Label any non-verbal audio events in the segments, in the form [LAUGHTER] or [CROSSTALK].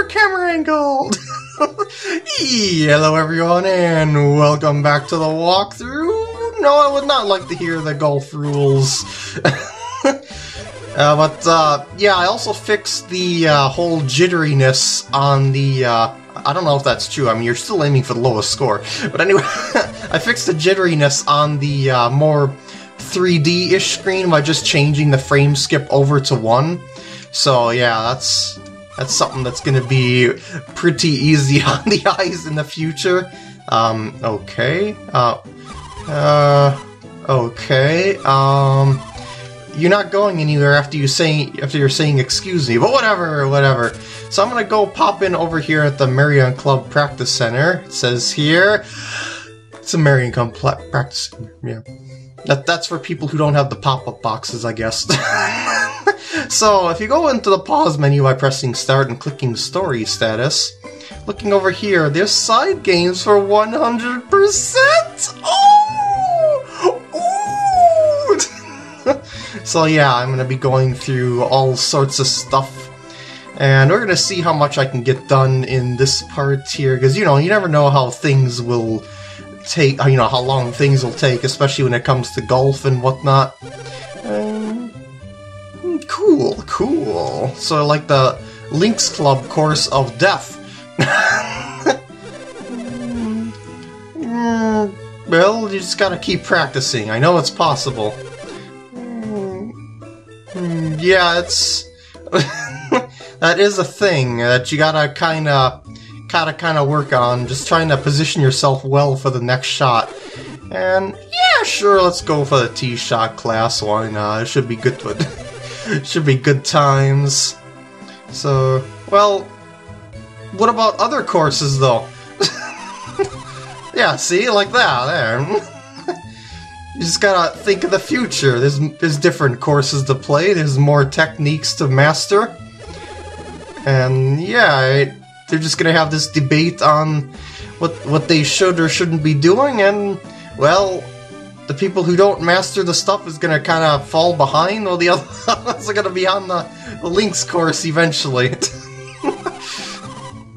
better camera angle! [LAUGHS] Hello everyone and welcome back to the walkthrough. No, I would not like to hear the golf rules. [LAUGHS] uh, but uh, yeah, I also fixed the uh, whole jitteriness on the uh, I don't know if that's true. I mean, you're still aiming for the lowest score. But anyway, [LAUGHS] I fixed the jitteriness on the uh, more 3D-ish screen by just changing the frame skip over to 1. So yeah, that's that's something that's going to be pretty easy [LAUGHS] on the eyes in the future. Um, okay. Uh, uh, okay. Um, you're not going anywhere after you saying after you're saying excuse me, but whatever, whatever. So I'm gonna go pop in over here at the Marion Club Practice Center. It says here, it's a Marion Club Practice Center. Yeah, that that's for people who don't have the pop-up boxes, I guess. [LAUGHS] so if you go into the pause menu by pressing start and clicking story status, looking over here, there's side games for 100%. Oh! Ooh! [LAUGHS] so yeah, I'm gonna be going through all sorts of stuff and we're gonna see how much I can get done in this part here, because you know, you never know how things will take, you know, how long things will take, especially when it comes to golf and whatnot. Cool, cool. So like the Links Club course of death. [LAUGHS] well, you just gotta keep practicing. I know it's possible. Hmm, yeah, it's... [LAUGHS] that is a thing that you gotta kind of, gotta kind of work on. Just trying to position yourself well for the next shot. And yeah, sure, let's go for the T-shot class. Why not? It should be good. But [LAUGHS] should be good times. So, well, what about other courses though? [LAUGHS] yeah, see, like that there. [LAUGHS] you just gotta think of the future. There's there's different courses to play. There's more techniques to master. And yeah, they're just gonna have this debate on what what they should or shouldn't be doing, and well, the people who don't master the stuff is gonna kind of fall behind, while the others [LAUGHS] are gonna be on the, the course eventually. [LAUGHS]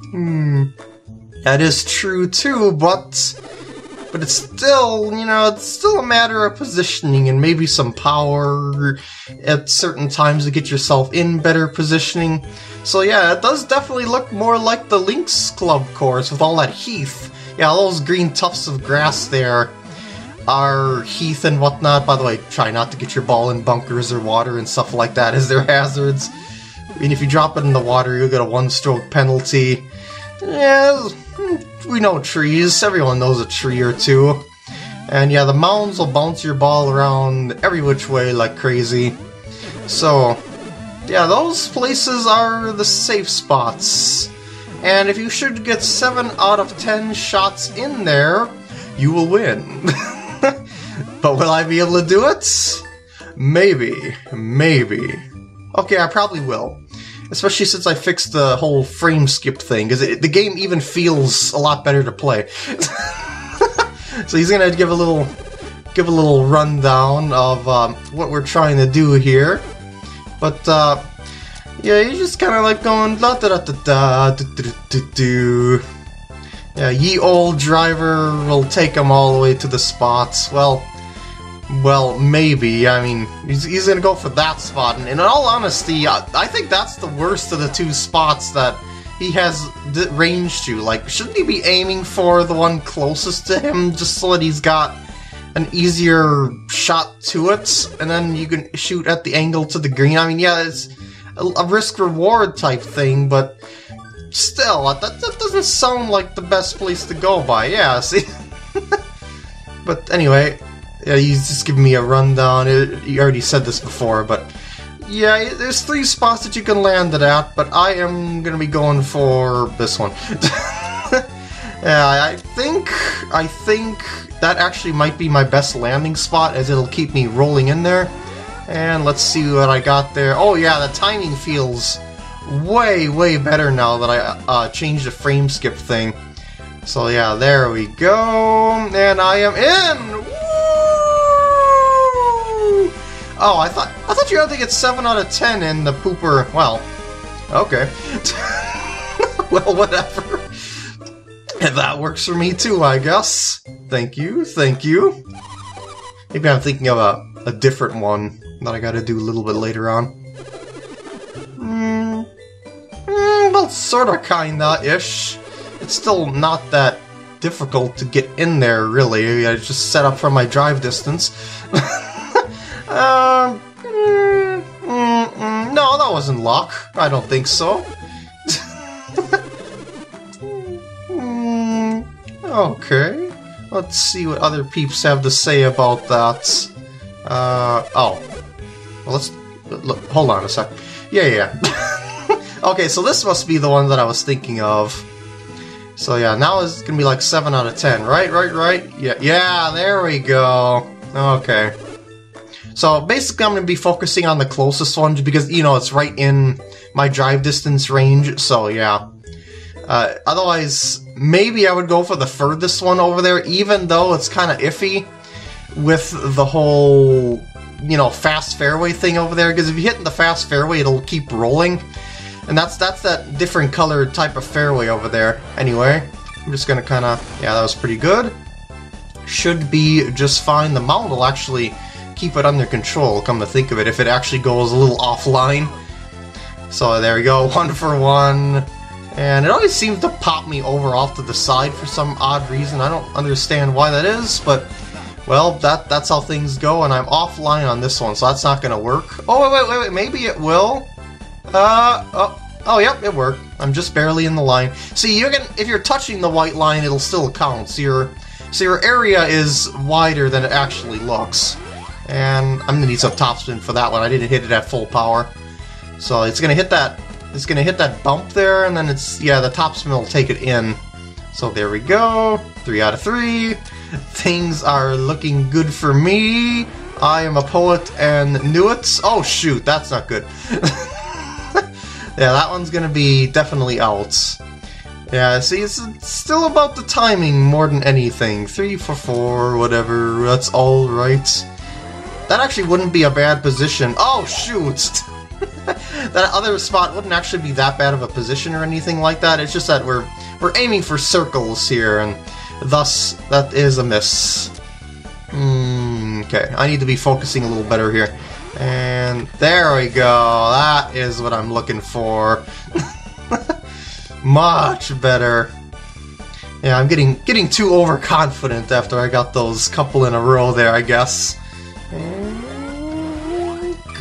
hmm, that is true too, but but it's still, you know, it's still a matter of positioning and maybe some power at certain times to get yourself in better positioning. So yeah, it does definitely look more like the Links Club course with all that heath. Yeah, all those green tufts of grass there are heath and whatnot. By the way, try not to get your ball in bunkers or water and stuff like that as they're [LAUGHS] hazards. I mean, if you drop it in the water, you'll get a one-stroke penalty. Yeah, we know trees. Everyone knows a tree or two. And yeah, the mounds will bounce your ball around every which way like crazy. So, yeah, those places are the safe spots. And if you should get 7 out of 10 shots in there, you will win. [LAUGHS] but will I be able to do it? Maybe. Maybe. Okay, I probably will. Especially since I fixed the whole frame skip thing, because the game even feels a lot better to play. [LAUGHS] so he's gonna give a little give a little rundown of um, what we're trying to do here. But, uh, yeah, you're just kind of like going da da da da da do do do. Yeah, ye old driver will take him all the way to the spots. Well, well, maybe. I mean, he's, he's gonna go for that spot. And in all honesty, I, I think that's the worst of the two spots that he has range to. Like, shouldn't he be aiming for the one closest to him just so that he's got an easier shot to it, and then you can shoot at the angle to the green. I mean, yeah, it's a, a risk reward type thing, but still, that, that doesn't sound like the best place to go by. Yeah, [LAUGHS] see? but anyway, yeah, he's just giving me a rundown. It, you already said this before, but yeah, there's three spots that you can land it at, but I am gonna be going for this one. [LAUGHS] yeah, I think, I think that actually might be my best landing spot as it'll keep me rolling in there. And let's see what I got there. Oh yeah, the timing feels way, way better now that I uh, changed the frame skip thing. So yeah, there we go. And I am in! Woo! Oh, I thought I thought you had to get 7 out of 10 in the pooper. Well, okay. [LAUGHS] well, whatever. And that works for me too, I guess. Thank you, thank you. Maybe I'm thinking of a, a different one that I gotta do a little bit later on. Hmm. Mm, well, sorta, kinda, ish. It's still not that difficult to get in there, really. I just set up for my drive distance. [LAUGHS] um, mm, mm, mm, no, that wasn't luck. I don't think so. [LAUGHS] Mm, okay. Let's see what other peeps have to say about that. Uh, oh. Well, let's... Look, hold on a sec. Yeah, yeah. [LAUGHS] okay, so this must be the one that I was thinking of. So yeah, now it's gonna be like 7 out of 10, right, right, right? Yeah, yeah, there we go. Okay. So basically I'm gonna be focusing on the closest one because, you know, it's right in my drive distance range, so yeah. Uh, otherwise, maybe I would go for the furthest one over there, even though it's kind of iffy with the whole, you know, fast fairway thing over there, because if you hit the fast fairway, it'll keep rolling. And that's that's that different colored type of fairway over there. Anyway, I'm just gonna kind of... Yeah, that was pretty good. Should be just fine. The mound will actually keep it under control, come to think of it, if it actually goes a little offline. So there we go, [LAUGHS] one for one. And it always seems to pop me over off to the side for some odd reason. I don't understand why that is, but... Well, that that's how things go, and I'm offline on this one, so that's not gonna work. Oh, wait, wait, wait, wait, maybe it will? Uh, oh, oh, yep, it worked. I'm just barely in the line. See, you can if you're touching the white line, it'll still count. So your, so your area is wider than it actually looks. And I'm gonna need some topspin for that one. I didn't hit it at full power. So it's gonna hit that, it's gonna hit that bump there, and then it's, yeah, the topspin will take it in. So there we go. Three out of three. Things are looking good for me. I am a poet and knew it. Oh shoot, that's not good. [LAUGHS] Yeah, that one's gonna be definitely out. Yeah, see, it's, still about the timing more than anything. Three for four, whatever, that's alright. That actually wouldn't be a bad position. Oh, shoot! [LAUGHS] that other spot wouldn't actually be that bad of a position or anything like that. It's just that we're we're aiming for circles here, and thus that is a miss. Mm, okay, I need to be focusing a little better here. And there we go. That is what I'm looking for. [LAUGHS] Much better. Yeah, I'm getting getting too overconfident after I got those couple in a row there, I guess.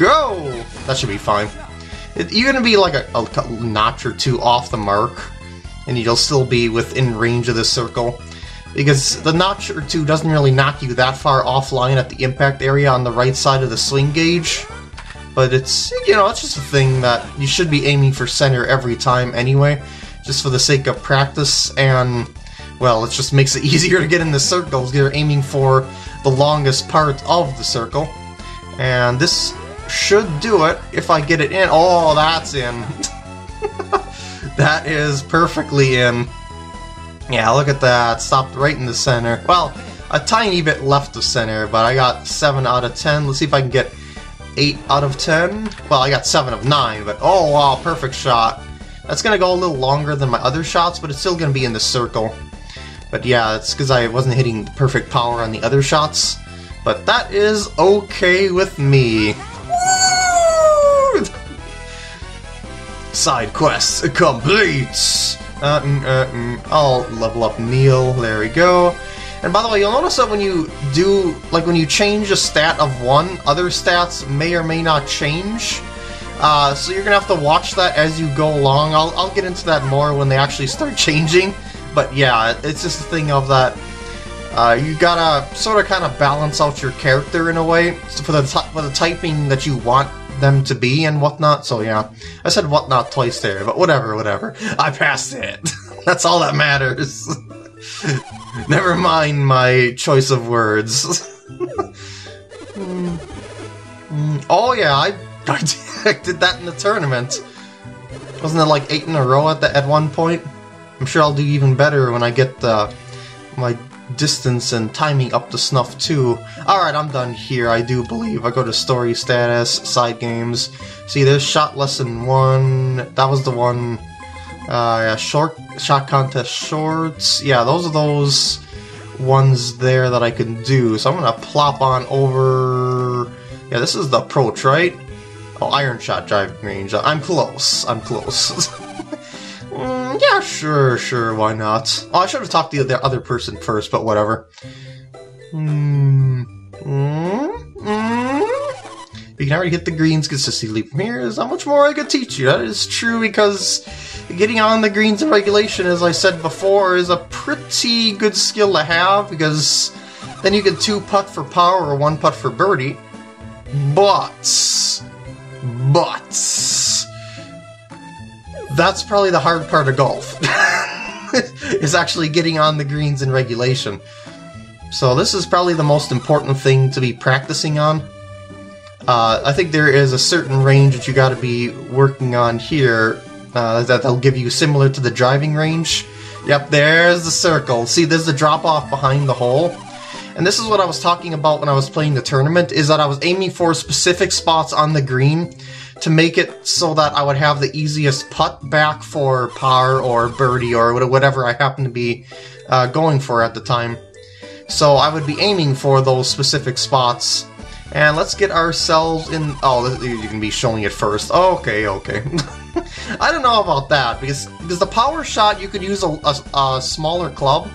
Go! That should be fine. It, you're gonna be like a, a notch or two off the mark, and you'll still be within range of the circle because the notch or two doesn't really knock you that far offline at the impact area on the right side of the swing gauge. But it's, you know, it's just a thing that you should be aiming for center every time anyway, just for the sake of practice, and, well, it just makes it [LAUGHS] easier to get in the circles. You're aiming for the longest part of the circle. And this should do it if I get it in. Oh, that's in. [LAUGHS] that is perfectly in. Yeah, look at that. Stopped right in the center. Well, a tiny bit left of center, but I got 7 out of 10. Let's see if I can get 8 out of 10. Well, I got 7 of 9, but oh wow, perfect shot. That's going to go a little longer than my other shots, but it's still going to be in the circle. But yeah, it's because I wasn't hitting perfect power on the other shots. But that is okay with me. Side quests complete! Uh, mm, uh, mm. I'll level up Neil. There we go. And by the way, you'll notice that when you do, like when you change a stat of one, other stats may or may not change. Uh, so you're gonna have to watch that as you go along. I'll, I'll get into that more when they actually start [LAUGHS] changing. But yeah, it's just a thing of that. Uh, you gotta sort of kind of balance out your character in a way for the for the typing that you want them to be and whatnot. So yeah, I said whatnot twice there, but whatever, whatever. I passed it. [LAUGHS] That's all that matters. [LAUGHS] Never mind my choice of words. [LAUGHS] mm. Oh yeah, I, I did that in the tournament. Wasn't it like eight in a row at the at one point? I'm sure I'll do even better when I get the my distance and timing up to snuff too. Alright, I'm done here, I do believe. I go to story status, side games. See, there's shot lesson one. That was the one Uh, yeah, short shot contest shorts. Yeah, those are those ones there that I can do. So I'm gonna plop on over. Yeah, this is the approach, right? Oh, iron shot driving range. I'm close. I'm close. [LAUGHS] mm, yeah, sure, sure. Why not? Oh, I should have talked to the other person first, but whatever. Hmm. Mm, mm. You can already hit the greens consistently from here. There's not much more I could teach you. That is true because getting on the greens in regulation, as I said before, is a pretty good skill to have because then you get two putt for power or one putt for birdie. But, that's probably the hard part of golf. [LAUGHS] is actually getting on the greens in regulation. So this is probably the most important thing to be practicing on. Uh, I think there is a certain range that you got to be working on here uh, that they'll give you similar to the driving range. Yep, there's the circle. See, there's the drop off behind the hole. And this is what I was talking about when I was playing the tournament, is that I was aiming for specific spots on the green to make it so that I would have the easiest putt back for par or birdie or whatever I happen to be uh, going for at the time. So I would be aiming for those specific spots. And let's get ourselves in... Oh, you can be showing it first. Okay, okay. [LAUGHS] I don't know about that, because, because the power shot, you could use a, a, a smaller club,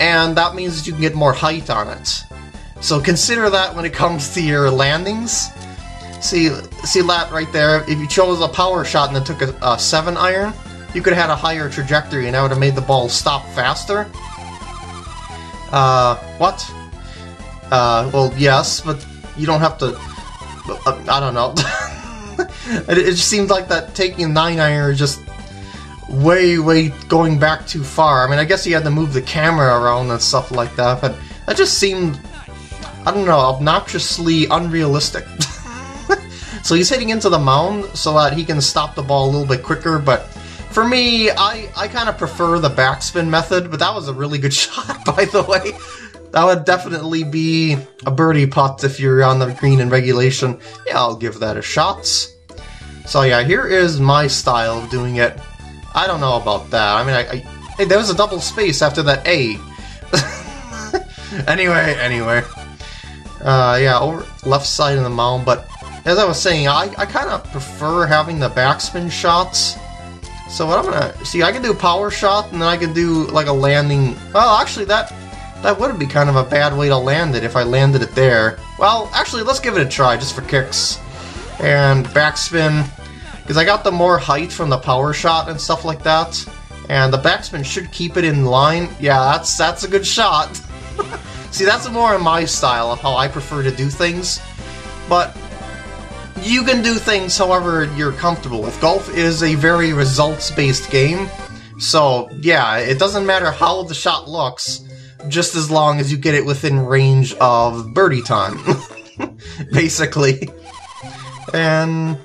and that means you can get more height on it. So consider that when it comes to your landings. See, see that right there? If you chose a power shot and then took a, a 7 iron, you could have had a higher trajectory and that would have made the ball stop faster. Uh, what? Uh, well, yes, but you don't have to... Uh, I don't know. [LAUGHS] it, it just seems like that taking a 9 iron is just way, way going back too far. I mean, I guess you had to move the camera around and stuff like that, but that just seemed, I don't know, obnoxiously unrealistic. [LAUGHS] so he's hitting into the mound so that he can stop the ball a little bit quicker, but for me, I, I kind of prefer the backspin method, but that was a really good [LAUGHS] shot, by the way. That would definitely be a birdie putt if you're on the green in regulation. Yeah, I'll give that a shot. So yeah, here is my style of doing it. I don't know about that. I mean, I, I hey, there was a double space after that A. [LAUGHS] anyway, anyway. Uh, yeah, over left side of the mound, but as I was saying, I, I kind of prefer having the backspin shots. So what I'm gonna see, I can do a power shot, and then I can do like a landing. Well, actually, that that would be kind of a bad way to land it if I landed it there. Well, actually, let's give it a try just for kicks. And backspin, because I got the more height from the power shot and stuff like that. And the backspin should keep it in line. Yeah, that's that's a good shot. [LAUGHS] See, that's more in my style of how I prefer to do things. But you can do things however you're comfortable with. Golf is a very results-based game. So, yeah, it doesn't matter how the shot looks just as long as you get it within range of birdie time, [LAUGHS] basically. And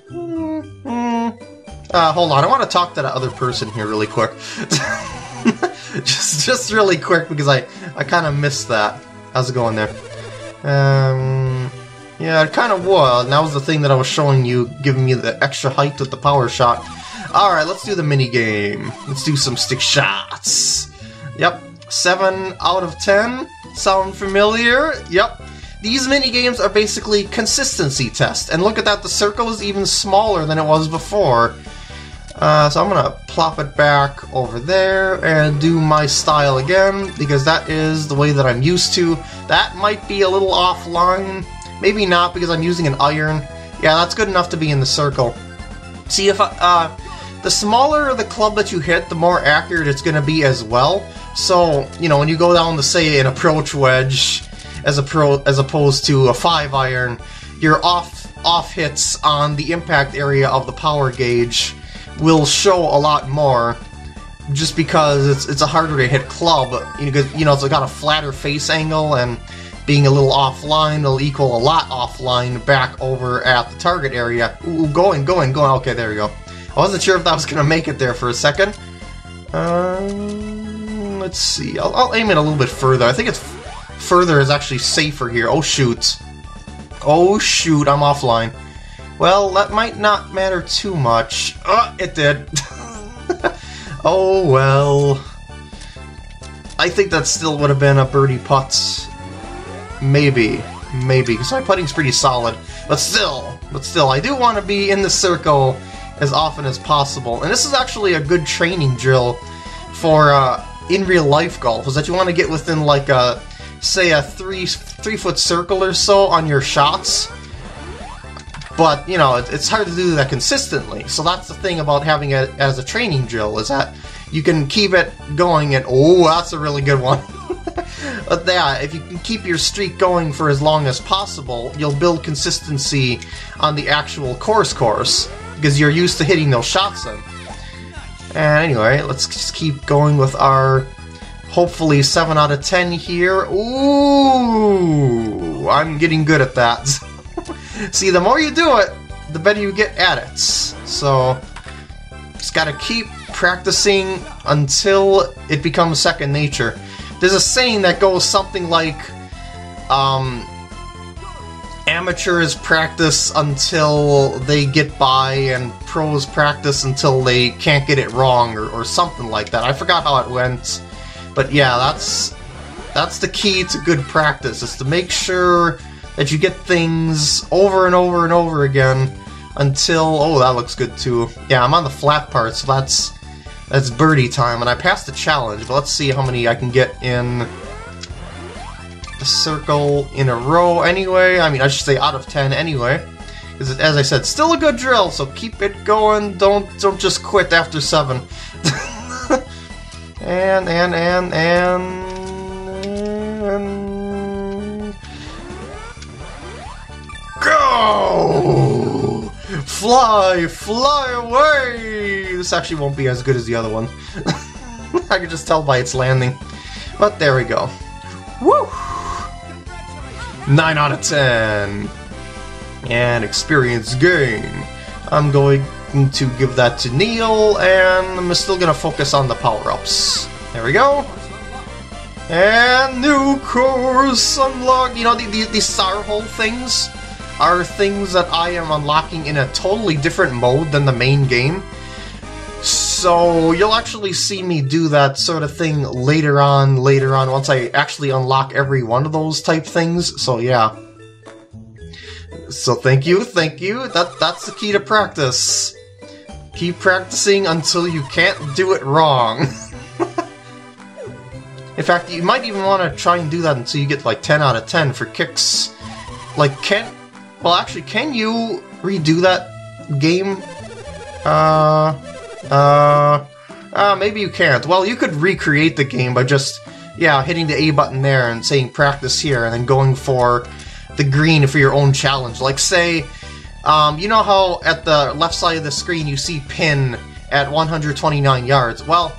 uh, hold on, I want to talk to that other person here really quick. [LAUGHS] just, just really quick because I, I kind of missed that. How's it going there? Um, yeah, it kind of was. And that was the thing that I was showing you, giving me the extra height with the power shot. All right, let's do the mini game. Let's do some stick shots. Yep, 7 out of 10. Sound familiar? Yep. These mini games are basically consistency tests. And look at that, the circle is even smaller than it was before. Uh, so I'm gonna plop it back over there and do my style again because that is the way that I'm used to. That might be a little offline. Maybe not because I'm using an iron. Yeah, that's good enough to be in the circle. See if I, uh, the smaller the club that you hit, the more accurate it's going to be as well. So, you know, when you go down to say an approach wedge as a pro as opposed to a 5 iron, your off off hits on the impact area of the power gauge will show a lot more just because it's it's a harder to hit club you know, you know it's got a flatter face angle and being a little offline will equal a lot offline back over at the target area. Ooh, going, going, going. Okay, there we go. I wasn't sure if that was going to make it there for a second. Um, let's see. I'll, I'll, aim it a little bit further. I think it's further is actually safer here. Oh, shoot. Oh, shoot. I'm offline. Well, that might not matter too much. Oh, it did. [LAUGHS] Oh well. I think that still would have been a birdie putt. Maybe. Maybe, because my putting's pretty solid. But still, but still, I do want to be in the circle as often as possible. And this is actually a good training drill for uh, in real life golf, is that you want to get within like a, say a three three foot circle or so on your shots. But, you know, it, it's hard to do that consistently. So that's the thing about having it as a training drill, is that you can keep it going and, oh, that's a really good one. [LAUGHS] [LAUGHS] but yeah, if you can keep your streak going for as long as possible, you'll build consistency on the actual course course, because you're used to hitting those shots in. And anyway, let's just keep going with our hopefully 7 out of 10 here. Ooh, I'm getting good at that. [LAUGHS] See, the more you do it, the better you get at it. So, just gotta keep practicing until it becomes second nature. There's a saying that goes something like, um, amateurs practice until they get by and pros practice until they can't get it wrong or, or something like that. I forgot how it went. But yeah, that's that's the key to good practice, is to make sure that you get things over and over and over again until oh that looks good too. Yeah, I'm on the flat part, so that's that's birdie time, and I passed the challenge, but let's see how many I can get in a circle in a row anyway. I mean, I should say out of 10 anyway. Because as I said, still a good drill, so keep it going. Don't don't just quit after 7. [LAUGHS] and, and, and, and, Fly, fly away! This actually won't be as good as the other one. [LAUGHS] I can just tell by its landing. But there we go. Woo! 9 out of 10. And experience gain. I'm going to give that to Neil, and I'm still going to focus on the power-ups. There we go. And new course unlocked. You know, the, the, Sarhole things are things that I am unlocking in a totally different mode than the main game. So you'll actually see me do that sort of thing later on, later on, once I actually unlock every one of those type things. So yeah. So thank you, thank you. That that's the key to practice. Keep practicing until you can't do it wrong. [LAUGHS] In fact, you might even want to try and do that until you get like 10 out of 10 for kicks. Like, can... Well, actually, can you redo that game? Uh... Uh... Uh, maybe you can't. Well, you could recreate the game by just, yeah, hitting the A button there and saying practice here, and then going for the green for your own challenge. Like, say, um, you know how at the left side of the screen you see pin at 129 yards? Well,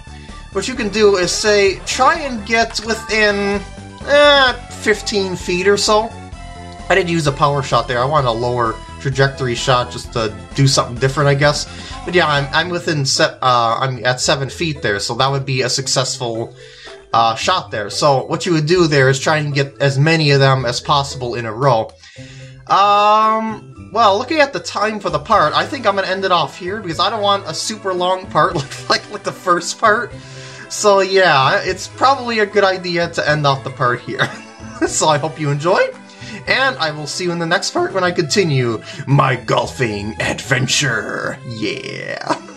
what you can do is say, try and get within eh, 15 feet or so. I didn't use a power shot there. I wanted a lower trajectory shot just to do something different, I guess. But yeah, I'm, I'm within. Uh, I'm at seven feet there, so that would be a successful uh, shot there. So what you would do there is try and get as many of them as possible in a row. Um, well, looking at the time for the part, I think I'm gonna end it off here because I don't want a super long part [LAUGHS] like like, like the first part. So yeah, it's probably a good idea to end off the part here. [LAUGHS] so I hope you enjoyed, and I will see you in the next part when I continue my golfing adventure. Yeah. [LAUGHS]